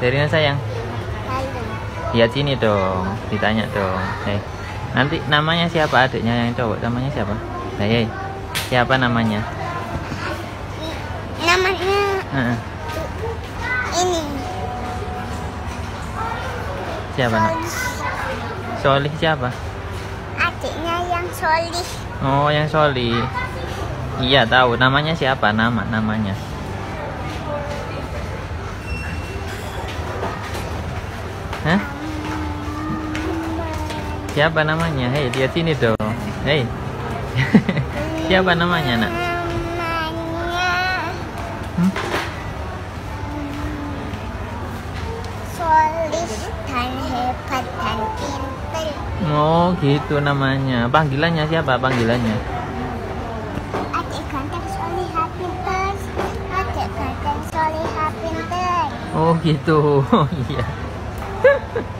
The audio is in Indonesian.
Dari mana sayang? Lalu. Lihat sini dong, ditanya dong. Eh, nanti namanya siapa adiknya yang cowok? Namanya siapa? Nah, hey, siapa namanya? Namanya Heeh. ini. Siapa? nak? Solih siapa? Adiknya yang solih. Oh, yang Solih. Iya tahu. Namanya siapa? Nama namanya. Siapa namanya? Hei, lihat sini dong. Hei. siapa namanya, Nak? Namanya Hmm? solih dan hebat dan pintar. Oh, gitu namanya. Panggilannya siapa? Panggilannya? Adik ganteng solihah pintar. Adik ganteng solihah pintar. Oh, gitu. Oh, iya.